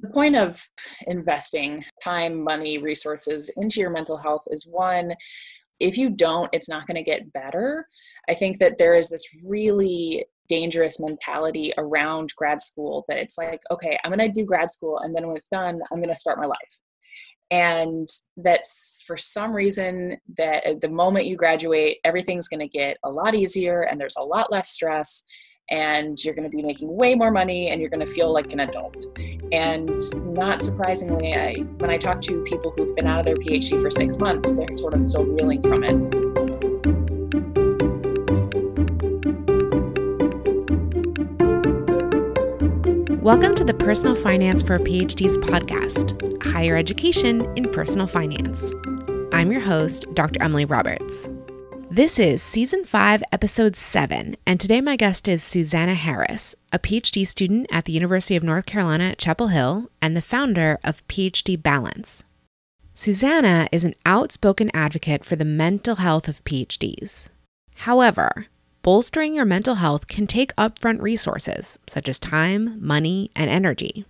The point of investing time, money, resources into your mental health is one, if you don't, it's not going to get better. I think that there is this really dangerous mentality around grad school that it's like, okay, I'm going to do grad school, and then when it's done, I'm going to start my life. And that's for some reason that uh, the moment you graduate, everything's going to get a lot easier and there's a lot less stress and you're going to be making way more money and you're going to feel like an adult. And not surprisingly, I, when I talk to people who've been out of their PhD for six months, they're sort of still reeling from it. Welcome to the Personal Finance for PhDs podcast, higher education in personal finance. I'm your host, Dr. Emily Roberts. This is season five, episode seven, and today my guest is Susanna Harris, a PhD student at the University of North Carolina at Chapel Hill and the founder of PhD Balance. Susanna is an outspoken advocate for the mental health of PhDs. However, bolstering your mental health can take upfront resources such as time, money, and energy.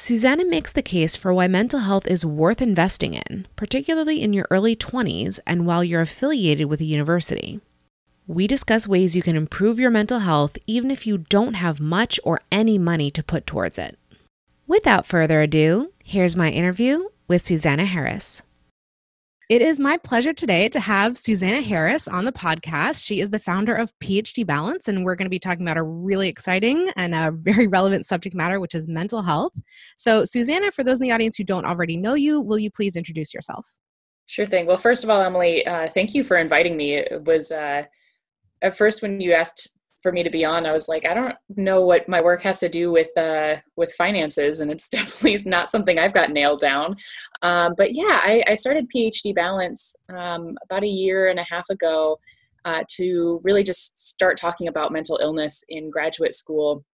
Susanna makes the case for why mental health is worth investing in, particularly in your early 20s and while you're affiliated with a university. We discuss ways you can improve your mental health even if you don't have much or any money to put towards it. Without further ado, here's my interview with Susanna Harris. It is my pleasure today to have Susanna Harris on the podcast. She is the founder of PhD Balance, and we're going to be talking about a really exciting and a very relevant subject matter, which is mental health. So, Susanna, for those in the audience who don't already know you, will you please introduce yourself? Sure thing. Well, first of all, Emily, uh, thank you for inviting me. It was uh, at first when you asked for me to be on i was like i don't know what my work has to do with uh with finances and it's definitely not something i've got nailed down. Um, but yeah I, I started phd balance um, about a year and a half ago uh, to really just start talking about mental illness in graduate school.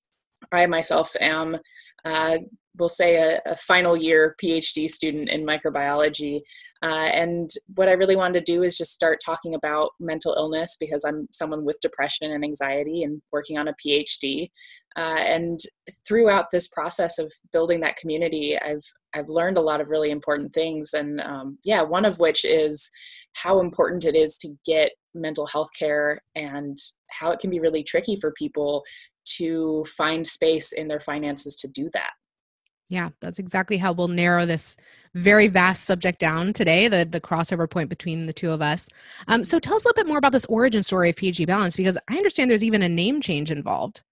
I myself am uh, we'll say a, a, final year PhD student in microbiology. Uh, and what I really wanted to do is just start talking about mental illness because I'm someone with depression and anxiety and working on a PhD. Uh, and throughout this process of building that community, I've I've learned a lot of really important things. And um, yeah, one of which is how important it is to get mental health care and how it can be really tricky for people to find space in their finances to do that. Yeah, that's exactly how we'll narrow this very vast subject down today, the, the crossover point between the two of us. Um, so tell us a little bit more about this origin story of PhD Balance, because I understand there's even a name change involved.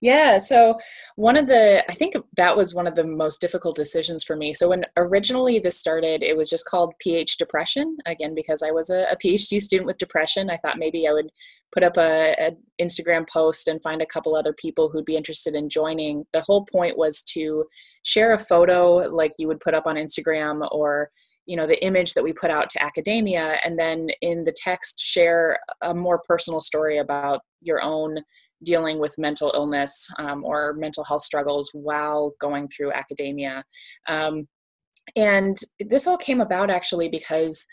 Yeah, so one of the, I think that was one of the most difficult decisions for me. So when originally this started, it was just called PhDepression, again, because I was a, a PhD student with depression. I thought maybe I would put up a, a Instagram post and find a couple other people who'd be interested in joining. The whole point was to share a photo like you would put up on Instagram or you know the image that we put out to academia and then in the text share a more personal story about your own dealing with mental illness um, or mental health struggles while going through academia. Um, and this all came about actually because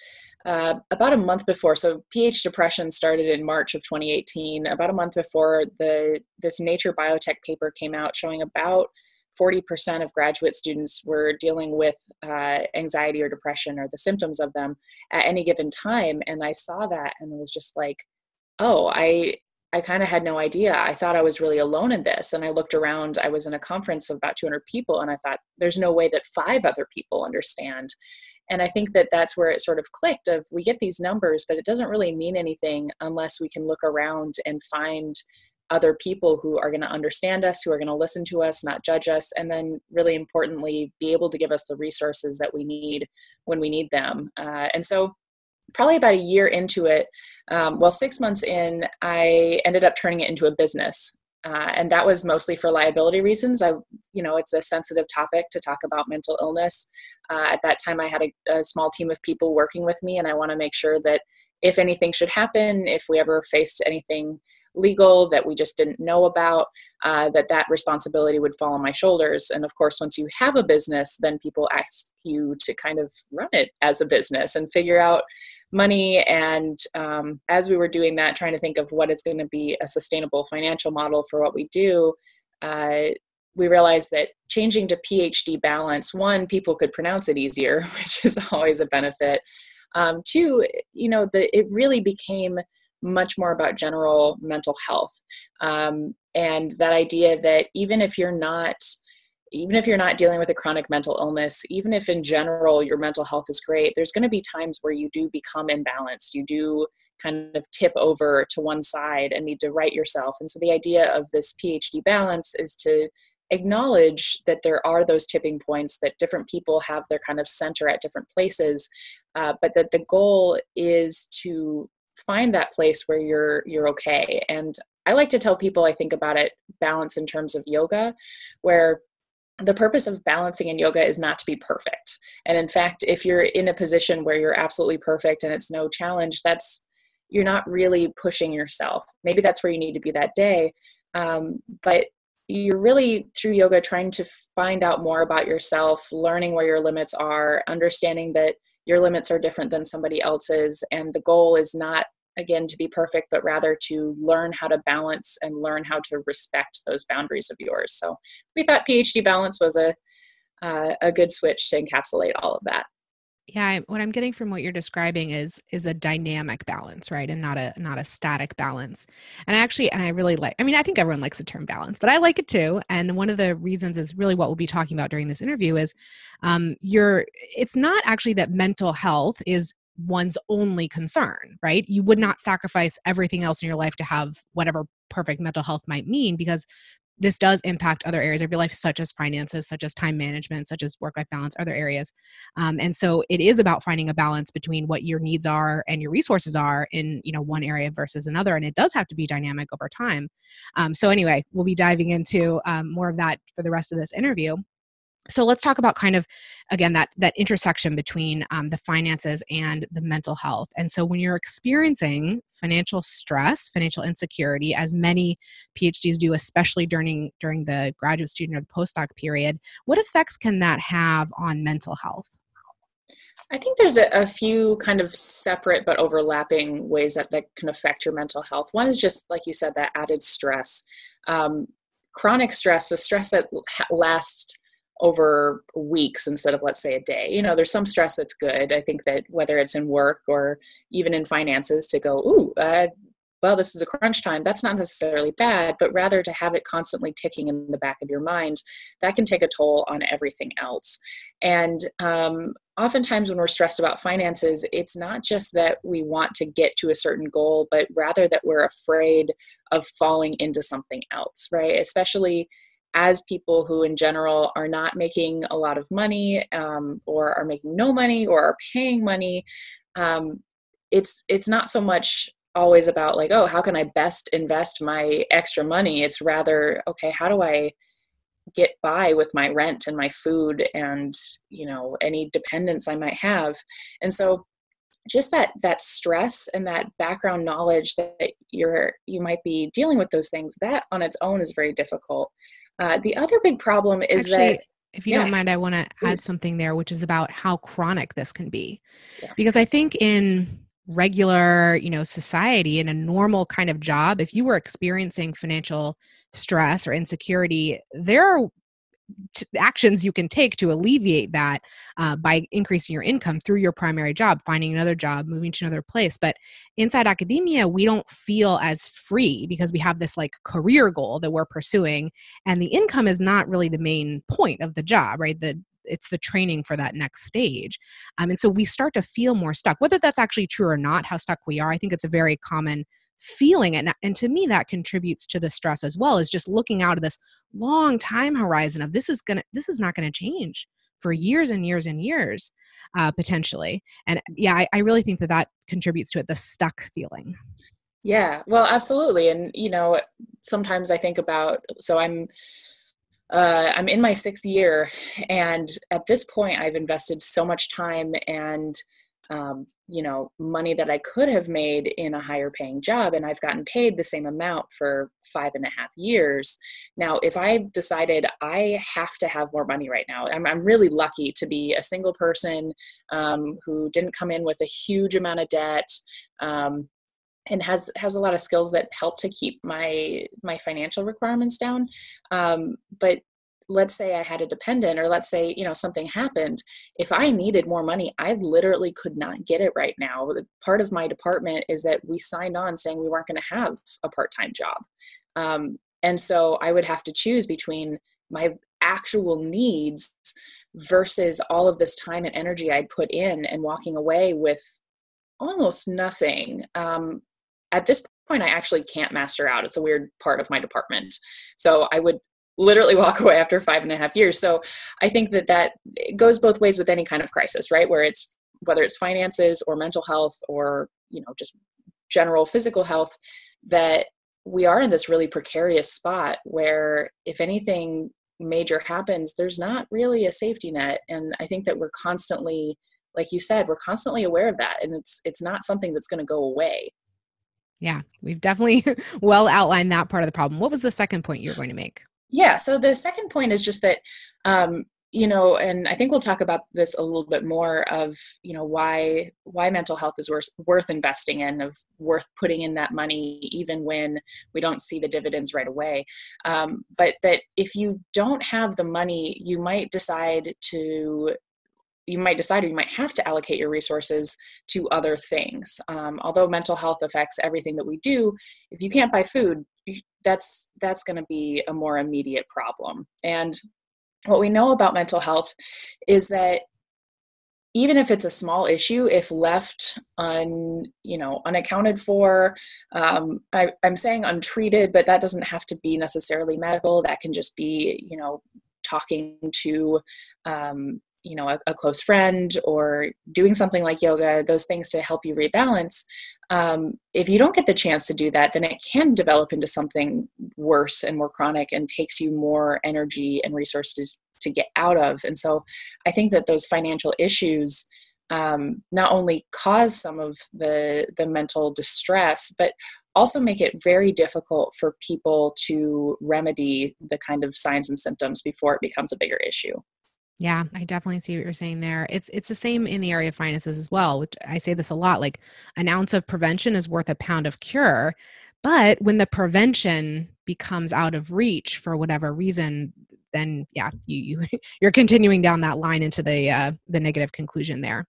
uh, about a month before, so PhDepression started in March of 2018. About a month before the this Nature Biotech paper came out, showing about 40% of graduate students were dealing with uh, anxiety or depression or the symptoms of them at any given time. And I saw that and it was just like, oh, I I kind of had no idea. I thought I was really alone in this. And I looked around, I was in a conference of about 200 people, and I thought, there's no way that five other people understand. And I think that that's where it sort of clicked of we get these numbers, but it doesn't really mean anything unless we can look around and find other people who are going to understand us, who are going to listen to us, not judge us, and then really importantly, be able to give us the resources that we need when we need them. Uh, and so probably about a year into it, um, well, six months in, I ended up turning it into a business. Uh, and that was mostly for liability reasons. I, you know, it's a sensitive topic to talk about mental illness. Uh, at that time, I had a, a small team of people working with me, and I want to make sure that if anything should happen, if we ever faced anything legal that we just didn't know about uh, that that responsibility would fall on my shoulders and of course once you have a business then people ask you to kind of run it as a business and figure out money and um, as we were doing that trying to think of what is going to be a sustainable financial model for what we do uh, we realized that changing to PhD balance, one, people could pronounce it easier, which is always a benefit. Um, two, you know, the, it really became much more about general mental health. Um, and that idea that even if you're not even if you're not dealing with a chronic mental illness, even if in general your mental health is great, there's going to be times where you do become imbalanced. You do kind of tip over to one side and need to right yourself. And so the idea of this PhD balance is to acknowledge that there are those tipping points that different people have their kind of center at different places uh, but that the goal is to find that place where you're you're okay and i like to tell people i think about it balance in terms of yoga where the purpose of balancing in yoga is not to be perfect. And in fact if you're in a position where you're absolutely perfect and it's no challenge that's you're not really pushing yourself. Maybe that's where you need to be that day um, but you're really through yoga trying to find out more about yourself learning where your limits are understanding that your limits are different than somebody else's and the goal is not again to be perfect but rather to learn how to balance and learn how to respect those boundaries of yours. So we thought phd balance was a uh, a good switch to encapsulate all of that. Yeah what i'm getting from what you're describing is is a dynamic balance right? And not a not a static balance. And I actually and i really like i mean i think everyone likes the term balance but i like it too. And one of the reasons is really what we'll be talking about during this interview is um you're it's not actually that mental health is one's only concern right? You would not sacrifice everything else in your life to have whatever perfect mental health might mean because this does impact other areas of your life such as finances such as time management such as work life balance other areas. Um, and so it is about finding a balance between what your needs are and your resources are in you know one area versus another and it does have to be dynamic over time. Um, so anyway we'll be diving into um, more of that for the rest of this interview so let's talk about kind of again that that intersection between um, the finances and the mental health and so when you're experiencing financial stress financial insecurity as many phds do especially during during the graduate student or the postdoc period what effects can that have on mental health I think there's a, a, few kind of separate but overlapping ways that, that can affect your mental health. One is just, like you said, that added stress. Um, chronic stress, so stress that lasts over weeks instead of let's say a day. You know there's some stress that's good. I think that whether it's in work or even in finances to go ooh uh, well this is a crunch time that's not necessarily bad but rather to have it constantly ticking in the back of your mind that can take a toll on everything else. And um, oftentimes when we're stressed about finances it's not just that we want to get to a certain goal but rather that we're afraid of falling into something else right? Especially as people who in general are not making a lot of money um, or are making no money or are paying money um, it's it's not so much always about like oh how can i best invest my extra money? It's rather okay how do i get by with my rent and my food and you know any dependence i might have? And so just that that stress and that background knowledge that you're you might be dealing with those things that on its own is very difficult uh, the other big problem is Actually, that if you yeah, don't mind, I want to add something there, which is about how chronic this can be. Yeah. Because I think in regular, you know, society, in a normal kind of job, if you were experiencing financial stress or insecurity, there are t- actions you can take to alleviate that uh, by increasing your income through your primary job, finding another job, moving to another place. But inside academia, we don't feel as free because we have this like career goal that we're pursuing, and the income is not really the main point of the job, right? The it's the training for that next stage um, and so we start to feel more stuck whether that's actually true or not how stuck we are i think it's a very common feeling it. And to me, that contributes to the stress as well, is just looking out of this long time horizon of this is gonna this is not gonna change for years and years and years, uh, potentially. And yeah, I, I really think that that contributes to it, the stuck feeling. Yeah, well, absolutely. And you know, sometimes I think about so I'm uh, I'm in my sixth year, and at this point, I've invested so much time and um, you know money that i could have made in a higher paying job and i've gotten paid the same amount for five and a half years. Now if i decided i have to have more money right now i'm, I'm really lucky to be a single person um, who didn't come in with a huge amount of debt um, and has has a lot of skills that help to keep my my financial requirements down. Um, but let's say I had a dependent, or let's say, you know, something happened. If I needed more money, I literally could not get it right now. Part of my department is that we signed on saying we weren't going to have a part time job. Um, and so I would have to choose between my actual needs versus all of this time and energy I'd put in and walking away with almost nothing. Um, at this point, I actually can't master out. It's a weird part of my department. So I would literally walk away after five and a half years. So I think that that goes both ways with any kind of crisis, right? Where it's whether it's finances or mental health or you know just general physical health that we are in this really precarious spot where if anything major happens there's not really a safety net and i think that we're constantly like you said we're constantly aware of that and it's it's not something that's going to go away yeah we've definitely well outlined that part of the problem what was the second point you were going to make yeah so the second point is just that um, you know and i think we'll talk about this a little bit more of you know why why mental health is worth worth investing in of worth putting in that money even when we don't see the dividends right away. Um, but that if you don't have the money you might decide to you might decide or you might have to allocate your resources to other things. Um, although mental health affects everything that we do if you can't buy food that's that's going to be a more immediate problem. And what we know about mental health is that even if it's a small issue if left un you know unaccounted for um, I, i'm saying untreated but that doesn't have to be necessarily medical. That can just be you know talking to um, you know a, a, close friend or doing something like yoga those things to help you rebalance um, if you don't get the chance to do that then it can develop into something worse and more chronic and takes you more energy and resources to get out of. And so i think that those financial issues um, not only cause some of the the mental distress but also make it very difficult for people to remedy the kind of signs and symptoms before it becomes a bigger issue yeah, I definitely see what you're saying there. It's it's the same in the area of finances as well, which I say this a lot like an ounce of prevention is worth a pound of cure. But when the prevention becomes out of reach for whatever reason, then yeah, you, you you're continuing down that line into the uh, the negative conclusion there.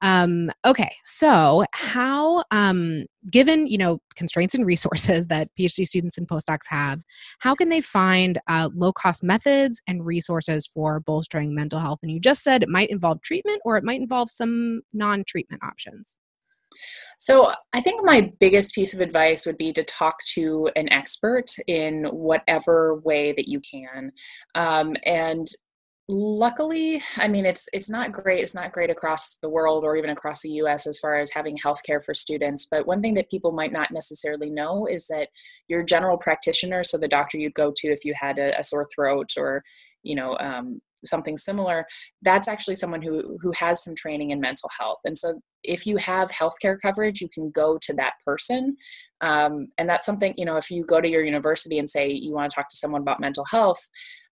Um, okay, so how, um, given you know constraints and resources that PhD students and postdocs have, how can they find uh, low cost methods and resources for bolstering mental health? And you just said it might involve treatment or it might involve some non treatment options. So, I think my biggest piece of advice would be to talk to an expert in whatever way that you can. Um, and luckily i mean it's it's not great it's not great across the world or even across the us as far as having healthcare for students but one thing that people might not necessarily know is that your general practitioner so the doctor you'd go to if you had a, a sore throat or you know um, something similar that's actually someone who who has some training in mental health. And so if you have healthcare coverage you can go to that person. Um, and that's something you know if you go to your university and say you want to talk to someone about mental health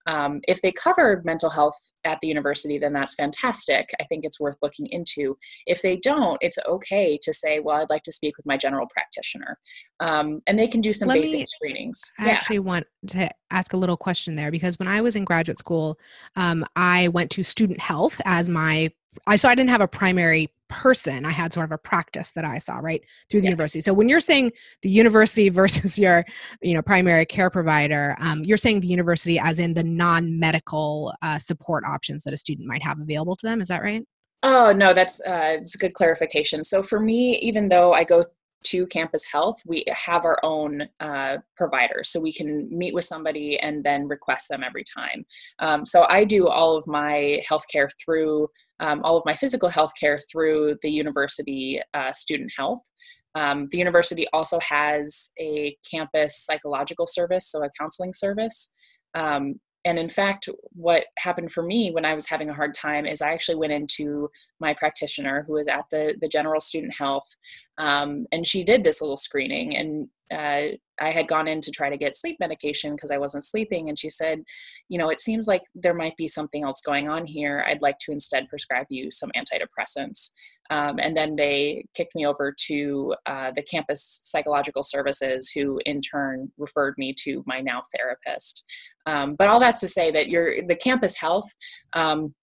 um, if they cover mental health at the university, then that's fantastic. I think it's worth looking into. If they don't, it's okay to say, well, I'd like to speak with my general practitioner. Um, and they can do some Let basic me, screenings. I yeah. actually want to ask a little question there because when I was in graduate school, um, I went to student health as my I so I didn't have a primary person. I had sort of a practice that I saw right through the university. So when you're saying the university versus your, you know, primary care provider, um, you're saying the university as in the non-medical uh, support options that a student might have available to them. Is that right? Oh no, that's uh, it's a good clarification. So for me, even though I go to campus health we have our own uh, providers so we can meet with somebody and then request them every time um, so i do all of my healthcare through um, all of my physical health care through the university uh, student health. Um, the university also has a campus psychological service so a counseling service. Um, and in fact what happened for me when i was having a hard time is i actually went into my practitioner who was at the, the general student health Um, and she did this little screening, and uh, I had gone in to try to get sleep medication because I wasn't sleeping. And she said, You know, it seems like there might be something else going on here. I'd like to instead prescribe you some antidepressants. Um, and then they kicked me over to uh, the campus psychological services, who in turn referred me to my now therapist. Um, but all that's to say that you're the campus health. Um,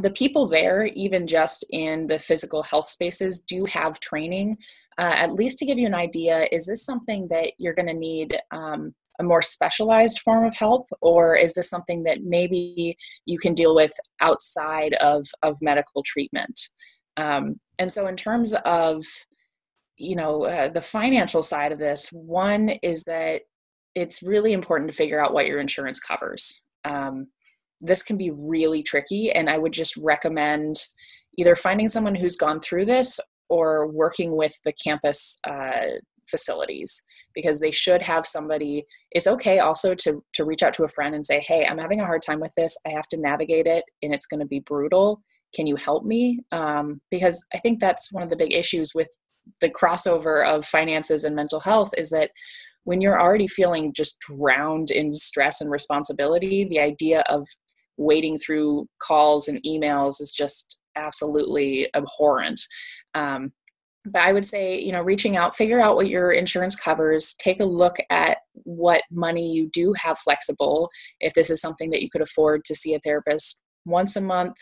the people there, even just in the physical health spaces, do have training, uh, at least to give you an idea. Is this something that you're going to need um, a more specialized form of help, or is this something that maybe you can deal with outside of, of medical treatment? Um, and so, in terms of you know uh, the financial side of this, one is that it's really important to figure out what your insurance covers. Um, this can be really tricky and i would just recommend either finding someone who's gone through this or working with the campus uh, facilities because they should have somebody it's okay also to to reach out to a friend and say hey i'm having a hard time with this. I have to navigate it and it's going to be brutal. Can you help me? Um, because i think that's one of the big issues with the crossover of finances and mental health is that when you're already feeling just drowned in stress and responsibility the idea of wading through calls and emails is just absolutely abhorrent. Um, but I would say, you know, reaching out, figure out what your insurance covers, take a look at what money you do have flexible. If this is something that you could afford to see a therapist once a month,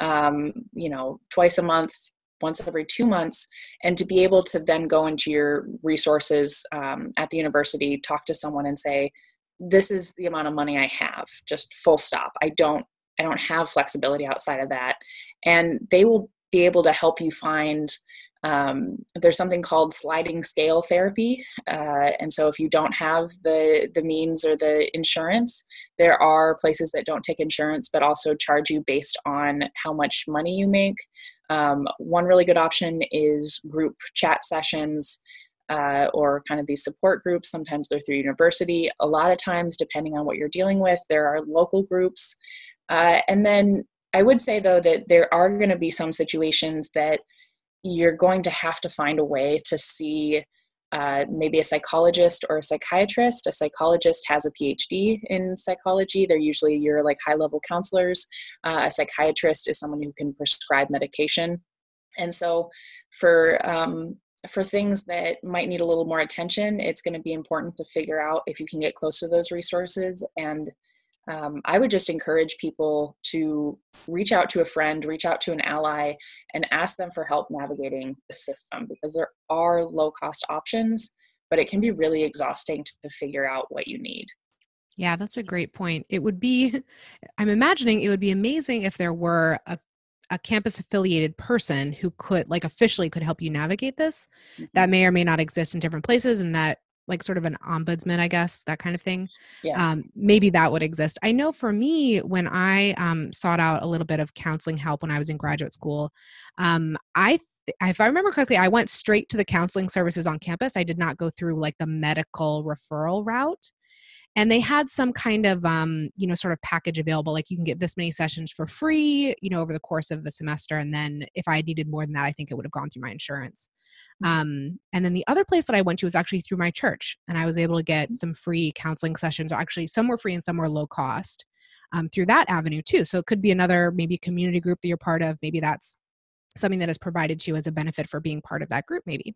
um, you know, twice a month, once every two months, and to be able to then go into your resources um, at the university, talk to someone and say, this is the amount of money I have, just full stop. I don't I don't have flexibility outside of that. And they will be able to help you find um, there's something called sliding scale therapy, uh, and so if you don't have the the means or the insurance, there are places that don't take insurance but also charge you based on how much money you make. Um, one really good option is group chat sessions uh, or kind of these support groups. Sometimes they're through university. A lot of times, depending on what you're dealing with, there are local groups. Uh, and then I would say, though, that there are going to be some situations that you're going to have to find a way to see uh, maybe a psychologist or a psychiatrist. A psychologist has a PhD in psychology. They're usually your like high level counselors. Uh, a psychiatrist is someone who can prescribe medication. And so, for um, for things that might need a little more attention, it's going to be important to figure out if you can get close to those resources. And um, I would just encourage people to reach out to a friend, reach out to an ally, and ask them for help navigating the system because there are low cost options, but it can be really exhausting to, to figure out what you need. Yeah, that's a great point. It would be, I'm imagining it would be amazing if there were a a campus affiliated person who could like officially could help you navigate this mm-hmm. that may or may not exist in different places and that like sort of an ombudsman i guess that kind of thing yeah. um, maybe that would exist i know for me when i um, sought out a little bit of counseling help when i was in graduate school um, i if I remember correctly, I went straight to the counseling services on campus. I did not go through like the medical referral route and they had some kind of um, you know sort of package available like you can get this many sessions for free you know over the course of the semester and then if i needed more than that i think it would have gone through my insurance. Mm-hmm. um, and then the other place that i went to was actually through my church and i was able to get mm-hmm. some free counseling sessions or actually some were free and some were low cost um, through that avenue too. So it could be another maybe community group that you're part of. Maybe that's something that is provided to you as a benefit for being part of that group maybe.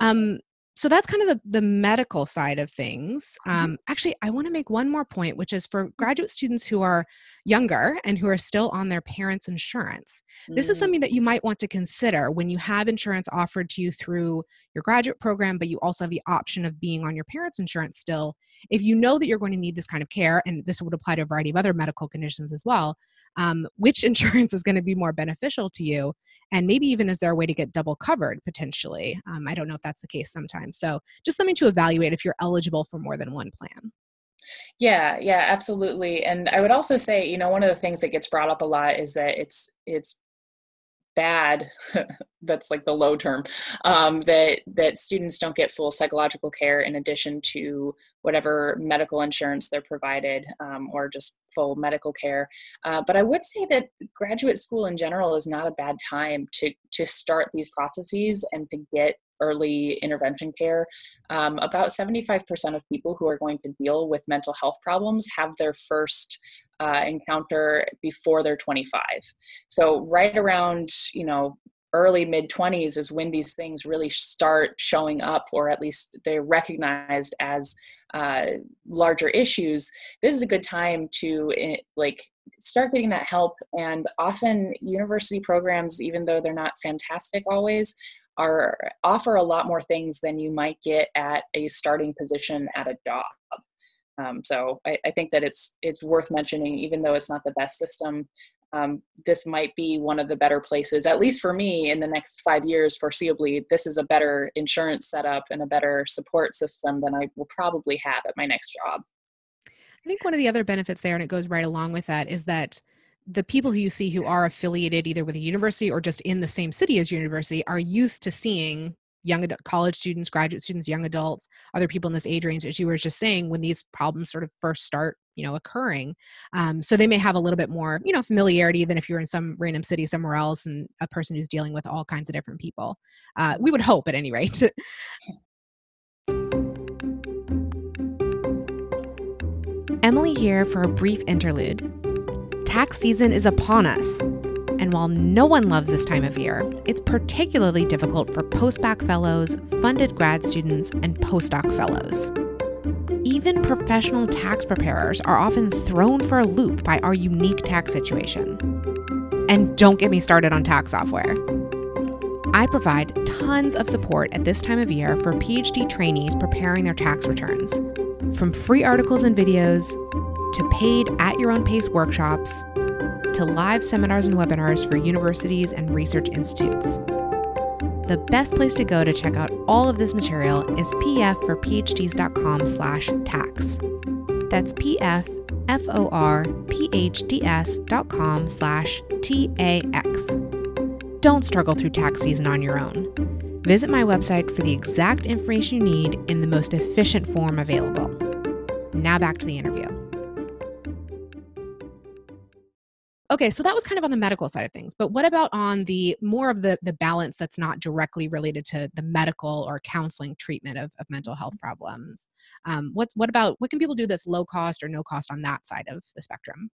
Um, so that's kind of the, the medical side of things. Mm-hmm. Um, actually, I want to make one more point, which is for mm. graduate students who are younger and who are still on their parents' insurance. Mm-hmm. This is mm. something that you might want to consider when you have insurance offered to you through your graduate program, but you also have the option of being on your parents' insurance still. If you know that you're going to need this kind of care, and this would apply to a variety of other medical conditions as well, um, which insurance is going to be more beneficial to you? And maybe even is there a way to get double covered potentially? Um, I don't know if that's the case sometimes. So just something to evaluate if you're eligible for more than one plan. Yeah, yeah, absolutely. And I would also say, you know, one of the things that gets brought up a lot is that it's it's bad that's like the low term um, that that students don't get full psychological care in addition to whatever medical insurance they're provided um, or just full medical care uh, but i would say that graduate school in general is not a bad time to to start these processes and to get early intervention care, um, about 75% of people who are going to deal with mental health problems have their first uh, encounter before they're 25. So right around, you know, early mid 20s is when these things really start showing up or at least they're recognized as uh, larger issues this is a good time to eh, like start getting that help and often university programs even though they're not fantastic always are offer a lot more things than you might get at a starting position at a job um, so I, I, think that it's it's worth mentioning, even though it's not the best system. Um, this might be one of the better places, at least for me, in the next five years, foreseeably. This is a better insurance setup and a better support system than I will probably have at my next job. I think one of the other benefits there, and it goes right along with that, is that the people who you see who are affiliated either with a university or just in the same city as university are used to seeing young adult, college students, graduate students, young adults, other people in this age range, as you were just saying, when these problems sort of first start, you know, occurring. Um, so they may have a little bit more, you know, familiarity than if you're in some random city somewhere else and a person who's dealing with all kinds of different people. Uh, we would hope, at any rate. Emily here for a brief interlude. Tax season is upon us. And while no one loves this time of year, it's particularly difficult for postbac fellows, funded grad students, and postdoc fellows. Even professional tax preparers are often thrown for a loop by our unique tax situation. And don't get me started on tax software. I provide tons of support at this time of year for PhD trainees preparing their tax returns, from free articles and videos to paid at your own pace workshops to live seminars and webinars for universities and research institutes. The best place to go to check out all of this material is pfforphds.com slash tax. That's pfforphds.com slash T-A-X. Don't struggle through tax season on your own. Visit my website for the exact information you need in the most efficient form available. Now back to the interview. Okay, so that was kind of on the medical side of things. But what about on the more of the the balance that's not directly related to the medical or counseling treatment of, of mental health problems? Um, what's what about what can people do that's low cost or no cost on that side of the spectrum?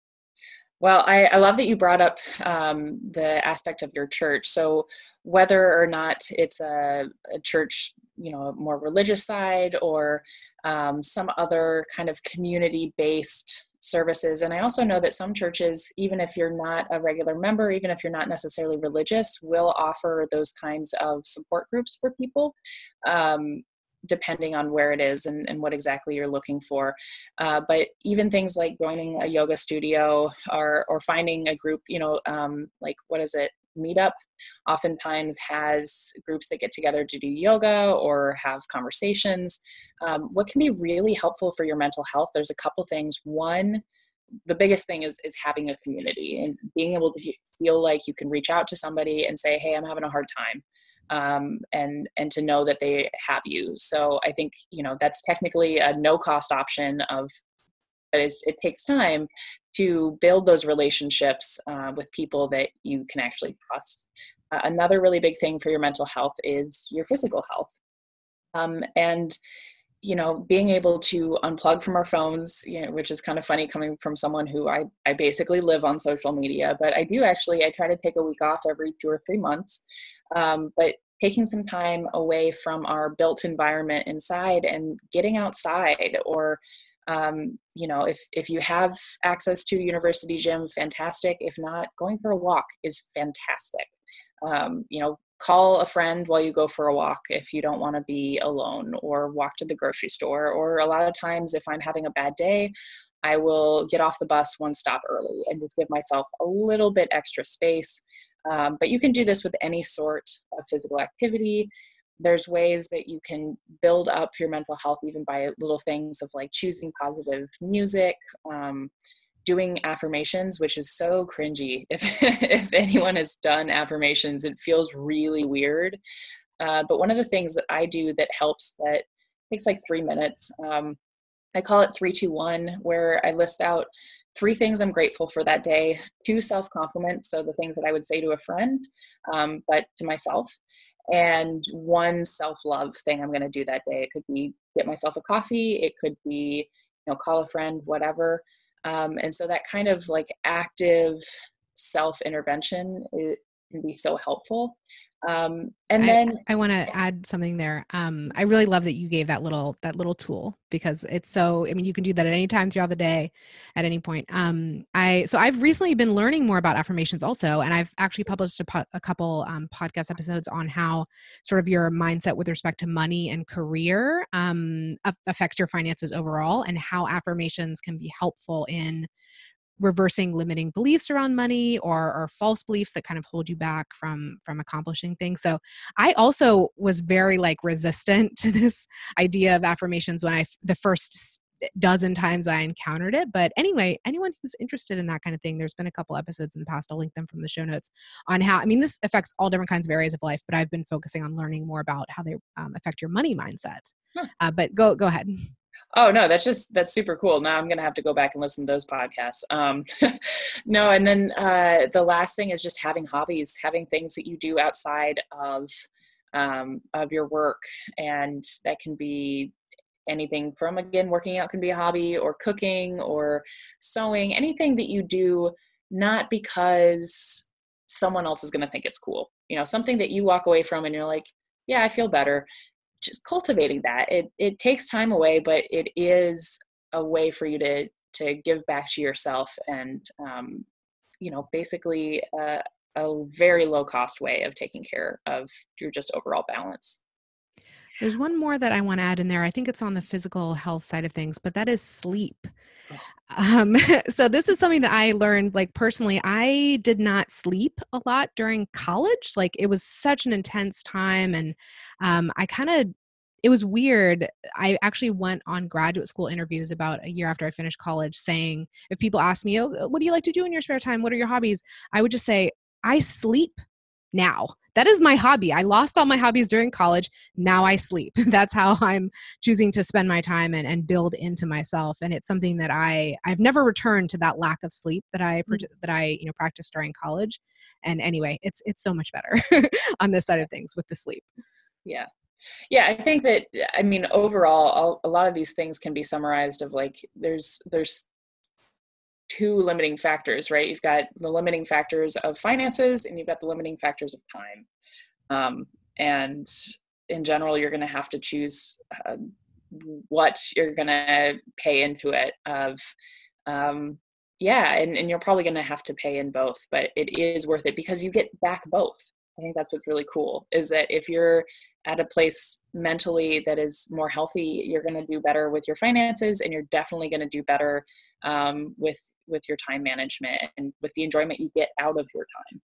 Well, I, I love that you brought up um, the aspect of your church. So whether or not it's a, a church, you know, more religious side or um, some other kind of community-based services. And I also know that some churches, even if you're not a regular member, even if you're not necessarily religious, will offer those kinds of support groups for people. Um, depending on where it is and, and what exactly you're looking for. Uh, but even things like joining a yoga studio or, or finding a group, you know, um, like what is it, meetup oftentimes has groups that get together to do yoga or have conversations. Um, what can be really helpful for your mental health there's a couple things. One the biggest thing is is having a community and being able to feel like you can reach out to somebody and say hey i'm having a hard time um, and and to know that they have you. So i think you know that's technically a no cost option of it, it takes time to build those relationships uh, with people that you can actually trust. Uh, another really big thing for your mental health is your physical health. Um, and you know being able to unplug from our phones you know, which is kind of funny coming from someone who I, I basically live on social media but i do actually i try to take a week off every two or three months um, but taking some time away from our built environment inside and getting outside or um, you know if if you have access to university gym fantastic. If not going for a walk is fantastic. Um, you know call a friend while you go for a walk if you don't want to be alone or walk to the grocery store or a lot of times if i'm having a bad day i will get off the bus one stop early and just give myself a little bit extra space. Um, but you can do this with any sort of physical activity there's ways that you can build up your mental health even by little things of like choosing positive music um, doing affirmations which is so cringy. If if anyone has done affirmations it feels really weird. Uh, but one of the things that i do that helps that takes like three minutes um, I call it 321, where I list out three things I'm grateful for that day, two self compliments, so the things that I would say to a friend, um, but to myself, and one self love thing I'm going to do that day. It could be get myself a coffee, it could be, you know, call a friend, whatever. Um, and so that kind of like active self intervention can be so helpful. Um, and then I, I want to add something there. Um, I really love that you gave that little that little tool because it's so. I mean, you can do that at any time throughout the day, at any point. Um, I so I've recently been learning more about affirmations also, and I've actually published a, po- a couple um, podcast episodes on how sort of your mindset with respect to money and career um, affects your finances overall, and how affirmations can be helpful in reversing limiting beliefs around money or, or false beliefs that kind of hold you back from from accomplishing things so i also was very like resistant to this idea of affirmations when i the first dozen times I encountered it. But anyway, anyone who's interested in that kind of thing, there's been a couple episodes in the past. I'll link them from the show notes on how, I mean, this affects all different kinds of areas of life, but I've been focusing on learning more about how they um, affect your money mindset. Huh. Uh, but go, go ahead. Oh no, that's just that's super cool. Now I'm gonna have to go back and listen to those podcasts. Um, no, and then uh, the last thing is just having hobbies, having things that you do outside of um, of your work, and that can be anything from again working out can be a hobby, or cooking, or sewing, anything that you do not because someone else is gonna think it's cool. You know, something that you walk away from and you're like, yeah, I feel better just cultivating that it it takes time away but it is a way for you to to give back to yourself and um, you know basically a, a very low cost way of taking care of your just overall balance there's one more that I want to add in there. I think it's on the physical health side of things, but that is sleep. Um, so this is something that I learned like personally. I did not sleep a lot during college. Like it was such an intense time, and um, I kind of it was weird. I actually went on graduate school interviews about a year after I finished college saying, if people ask me, oh, what do you like to do in your spare time? What are your hobbies? I would just say, I sleep now. That is my hobby. I lost all my hobbies during college. Now I sleep. That's how I'm choosing to spend my time and, and build into myself. And it's something that I I've never returned to that lack of sleep that I mm-hmm. that I you know practiced during college. And anyway, it's it's so much better on this side of things with the sleep. Yeah, yeah i think that i mean overall a lot of these things can be summarized of like there's there's two limiting factors right? You've got the limiting factors of finances and you've got the limiting factors of time. Um, and in general you're going to have to choose uh, what you're going to pay into it of um, yeah and, and you're probably going to have to pay in both but it is worth it because you get back both I think that's what's really cool is that if you're at a place mentally that is more healthy, you're going to do better with your finances, and you're definitely going to do better um, with with your time management and with the enjoyment you get out of your time.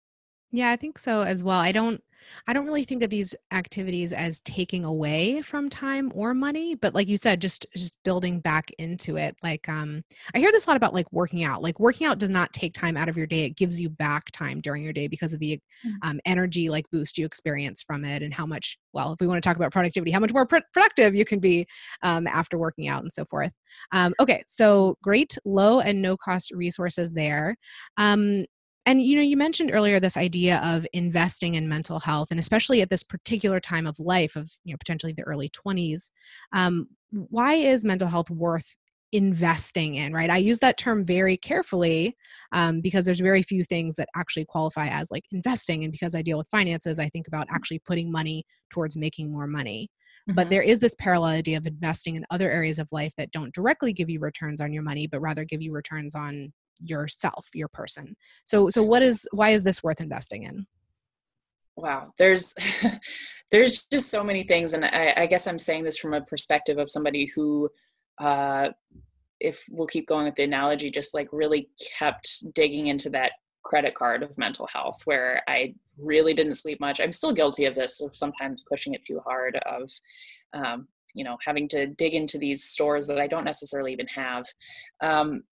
Yeah, I think so as well. I don't I don't really think of these activities as taking away from time or money, but like you said just just building back into it. Like um I hear this a lot about like working out. Like working out does not take time out of your day. It gives you back time during your day because of the mm. um, energy like boost you experience from it and how much well, if we want to talk about productivity, how much more pr- productive you can be um, after working out and so forth. Um, okay, so great low and no cost resources there. Um, and you know, you mentioned earlier this idea of investing in mental health, and especially at this particular time of life of you know potentially the early 20s. Um, why is mental health worth investing in right i use that term very carefully um, because there's very few things that actually qualify as like investing and because i deal with finances i think about actually putting money towards making more money mm-hmm. but there is this parallel idea of investing in other areas of life that don't directly give you returns on your money but rather give you returns on yourself your person. So so what is why is this worth investing in? Wow there's there's just so many things and I, I, guess i'm saying this from a perspective of somebody who uh if we'll keep going with the analogy just like really kept digging into that credit card of mental health where i really didn't sleep much. I'm still guilty of this of sometimes pushing it too hard of um, you know having to dig into these stores that i don't necessarily even have. Um,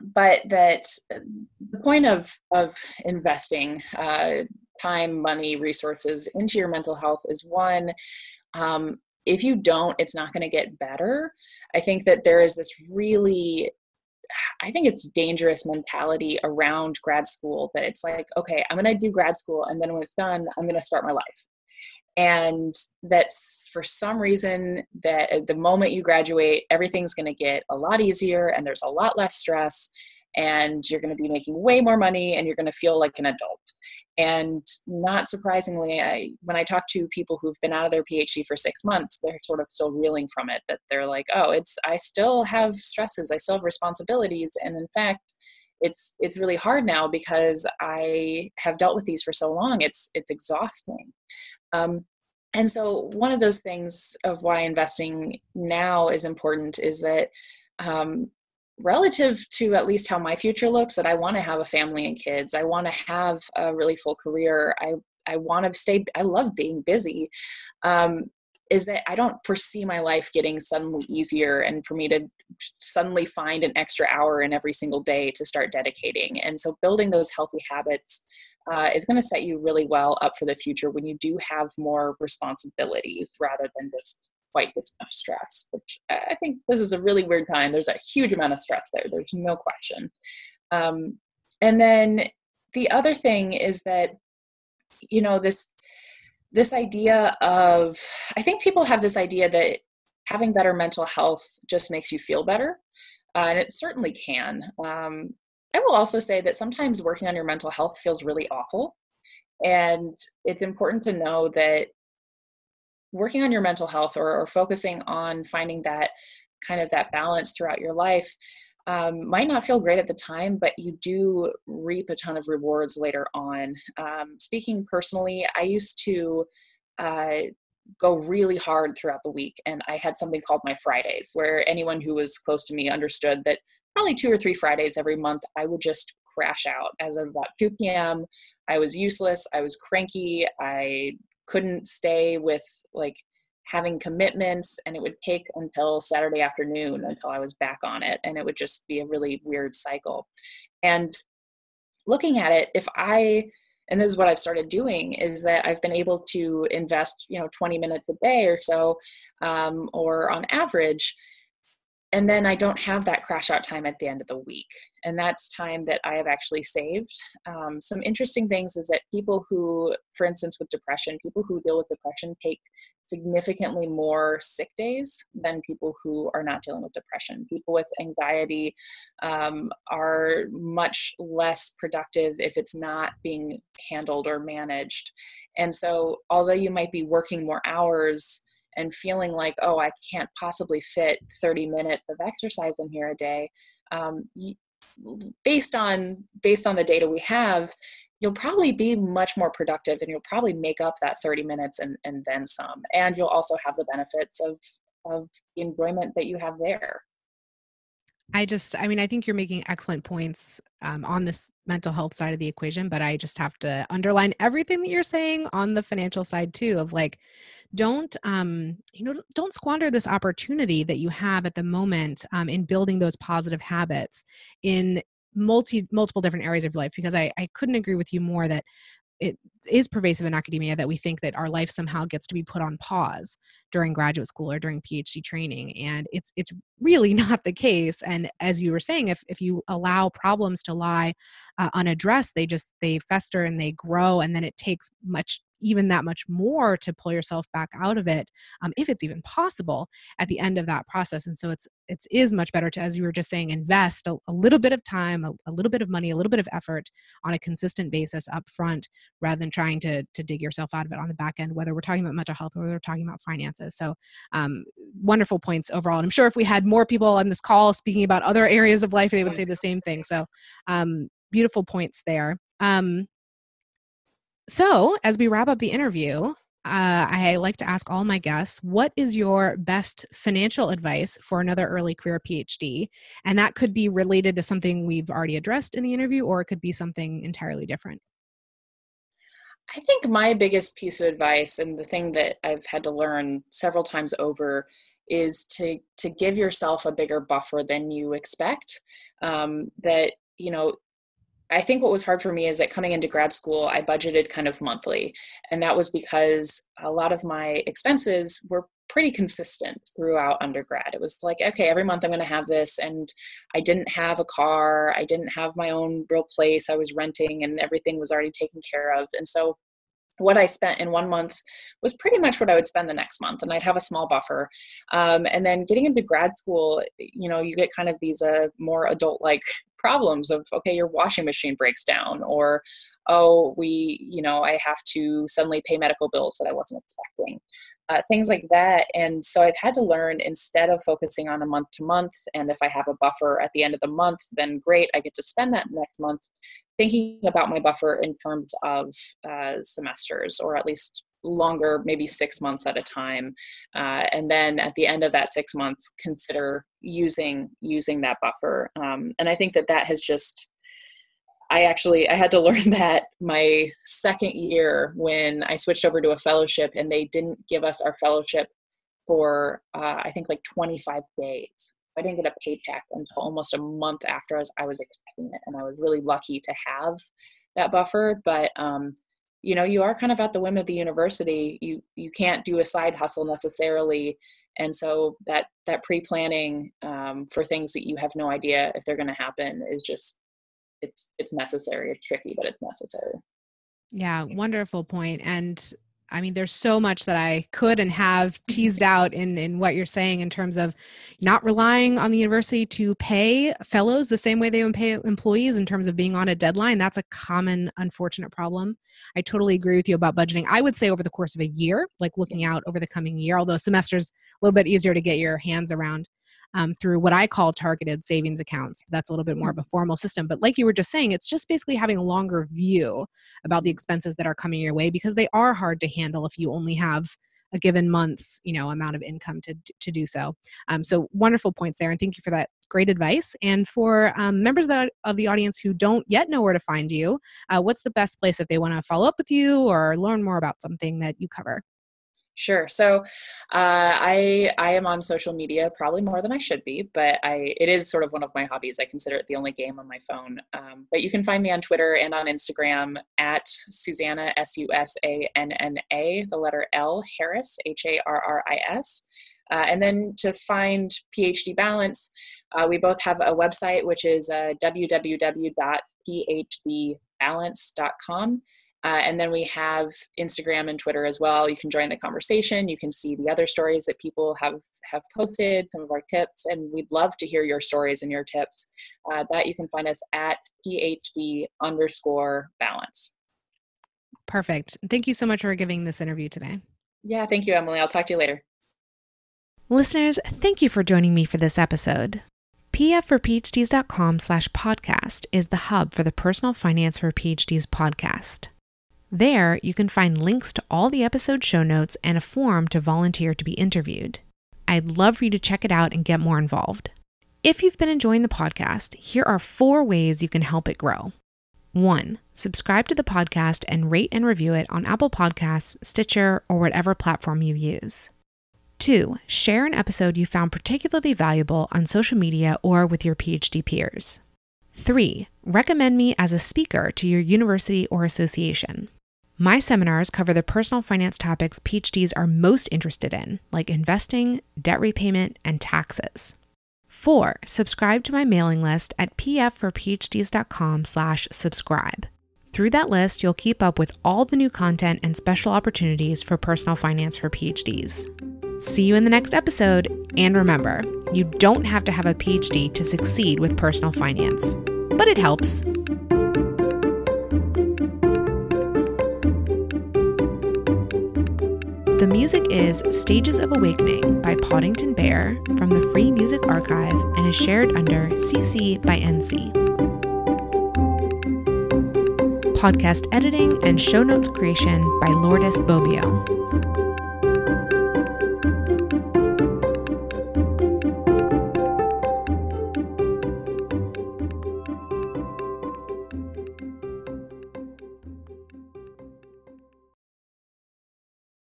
but that the point of of investing uh, time, money, resources into your mental health is one. Um, if you don't, it's not going to get better. I think that there is this really I think it's dangerous mentality around grad school that it's like, okay, I'm going to do grad school and then when it's done, I'm going to start my life. And that's for some reason that uh, the moment you graduate, everything's going to get a lot easier and there's a lot less stress and you're going to be making way more money and you're going to feel like an adult. And not surprisingly, I, when I talk to people who've been out of their PhD for six months, they're sort of still reeling from it. That they're like, "Oh, it's I still have stresses, I still have responsibilities, and in fact, it's it's really hard now because I have dealt with these for so long. It's it's exhausting." Um, and so, one of those things of why investing now is important is that um, relative to at least how my future looks that i want to have a family and kids. I want to have a really full career. I i want to stay i love being busy um, is that i don't foresee my life getting suddenly easier and for me to suddenly find an extra hour in every single day to start dedicating. And so building those healthy habits uh, is going to set you really well up for the future when you do have more responsibility rather than just quite this much stress, which I think this is a really weird time. There's a huge amount of stress there, there's no question. Um, and then the other thing is that, you know, this this idea of i think people have this idea that having better mental health just makes you feel better uh, and it certainly can um, i will also say that sometimes working on your mental health feels really awful and it's important to know that working on your mental health or, or focusing on finding that kind of that balance throughout your life um, might not feel great at the time, but you do reap a ton of rewards later on. Um, speaking personally, I used to uh, go really hard throughout the week, and I had something called my Fridays, where anyone who was close to me understood that probably two or three Fridays every month, I would just crash out. As of about 2 p.m., I was useless, I was cranky, I couldn't stay with like having commitments and it would take until Saturday afternoon until I was back on it and it would just be a really weird cycle. And looking at it, if I and this is what I've started doing is that I've been able to invest, you know, 20 minutes a day or so, um, or on average, and then I don't have that crash out time at the end of the week. And that's time that I have actually saved. Um, some interesting things is that people who, for instance, with depression, people who deal with depression take significantly more sick days than people who are not dealing with depression. People with anxiety um, are much less productive if it's not being handled or managed. And so, although you might be working more hours, and feeling like oh i can't possibly fit 30 minutes of exercise in here a day um, based on based on the data we have you'll probably be much more productive and you'll probably make up that 30 minutes and, and then some. And you'll also have the benefits of of the enjoyment that you have there I just, I mean, I think you're making excellent points um, on this mental health side of the equation, but I just have to underline everything that you're saying on the financial side too of like, don't, um, you know, don't squander this opportunity that you have at the moment um, in building those positive habits in multi multiple different areas of life because I, I couldn't agree with you more that it is pervasive in academia that we think that our life somehow gets to be put on pause during graduate school or during phd training and it's it's really not the case and as you were saying if if you allow problems to lie uh, unaddressed they just they fester and they grow and then it takes much even that much more to pull yourself back out of it um, if it's even possible at the end of that process and so it's it is much better to as you were just saying invest a, a little bit of time a, a, little bit of money a little bit of effort on a consistent basis up front rather than trying to to dig yourself out of it on the back end whether we're talking about mental health or we're talking about finances. So um, wonderful points overall and i'm sure if we had more people on this call speaking about other areas of life they would say the same thing. So um, beautiful points there. Um, so, as we wrap up the interview, uh, I like to ask all my guests what is your best financial advice for another early career PhD? And that could be related to something we've already addressed in the interview, or it could be something entirely different. I think my biggest piece of advice, and the thing that I've had to learn several times over, is to to give yourself a bigger buffer than you expect. Um, that you know I think what was hard for me is that coming into grad school, I budgeted kind of monthly. And that was because a lot of my expenses were pretty consistent throughout undergrad. It was like, okay, every month I'm going to have this. And I didn't have a car, I didn't have my own real place. I was renting, and everything was already taken care of. And so what I spent in one month was pretty much what I would spend the next month, and I'd have a small buffer. Um, and then getting into grad school, you know, you get kind of these uh, more adult-like problems of okay, your washing machine breaks down, or oh, we, you know, I have to suddenly pay medical bills that I wasn't expecting uh, things like that. And so I've had to learn instead of focusing on a month to month, and if I have a buffer at the end of the month, then great, I get to spend that next month thinking about my buffer in terms of uh, semesters or at least longer maybe six months at a time uh, and then at the end of that six months consider using using that buffer um, and i think that that has just I actually I had to learn that my second year when I switched over to a fellowship and they didn't give us our fellowship for uh, I think like 25 days. I didn't get a paycheck until almost a month after I was, I was expecting it, and I was really lucky to have that buffer. But um, you know, you are kind of at the whim of the university. You you can't do a side hustle necessarily, and so that that pre planning um, for things that you have no idea if they're going to happen is just it's it's necessary. It's tricky but it's necessary. Yeah. wonderful point. And I mean, there's so much that I could and have teased out in, in what you're saying in terms of not relying on the university to pay fellows the same way they would pay employees in terms of being on a deadline. That's a common, unfortunate problem. I totally agree with you about budgeting. I would say over the course of a year, like looking out over the coming year, although semester's a little bit easier to get your hands around um, through what I call targeted savings accounts. That's a little bit more of a formal system. But like you were just saying, it's just basically having a longer view about the expenses that are coming your way because they are hard to handle if you only have a given month's you know amount of income to to do so. Um, so wonderful points there, and thank you for that great advice. And for um, members of the, of the, audience who don't yet know where to find you, uh, what's the best place if they want to follow up with you or learn more about something that you cover? Sure. So, uh, I I am on social media probably more than I should be, but I it is sort of one of my hobbies. I consider it the only game on my phone. Um, but you can find me on Twitter and on Instagram at Susanna S U S A N N A, the letter L Harris H A R R I S. Uh, and then to find PhD Balance, uh, we both have a website which is uh, www.phdbalance.com. Uh, and then we have Instagram and Twitter as well. You can join the conversation. You can see the other stories that people have have posted, some of our tips, and we'd love to hear your stories and your tips. Uh, that you can find us at PhD underscore balance. Perfect. Thank you so much for giving this interview today. Yeah, thank you, Emily. I'll talk to you later. Listeners, thank you for joining me for this episode. pfforphds.com slash podcast is the hub for the Personal Finance for PhDs podcast. There, you can find links to all the episode show notes and a form to volunteer to be interviewed. I'd love for you to check it out and get more involved. If you've been enjoying the podcast, here are four ways you can help it grow. One, subscribe to the podcast and rate and review it on Apple Podcasts, Stitcher, or whatever platform you use. Two, share an episode you found particularly valuable on social media or with your PhD peers. Three, recommend me as a speaker to your university or association. My seminars cover the personal finance topics PhDs are most interested in, like investing, debt repayment, and taxes. Four, subscribe to my mailing list at pfforphds.com slash subscribe. Through that list, you'll keep up with all the new content and special opportunities for personal finance for PhDs. See you in the next episode, and remember, you don't have to have a PhD to succeed with personal finance, but it helps. The music is Stages of Awakening by Poddington Bear from the Free Music Archive and is shared under CC by NC. Podcast editing and show notes creation by Lourdes Bobio.